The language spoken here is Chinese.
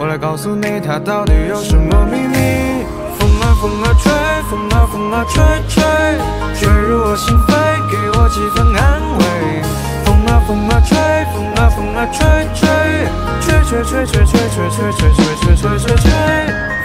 我来告诉你，它到底有什么秘密。风啊风啊吹，风啊风啊吹吹，吹入我心扉，给我几分安慰。风啊风啊吹，风啊风啊吹吹，吹吹吹吹吹吹吹吹吹吹吹吹吹。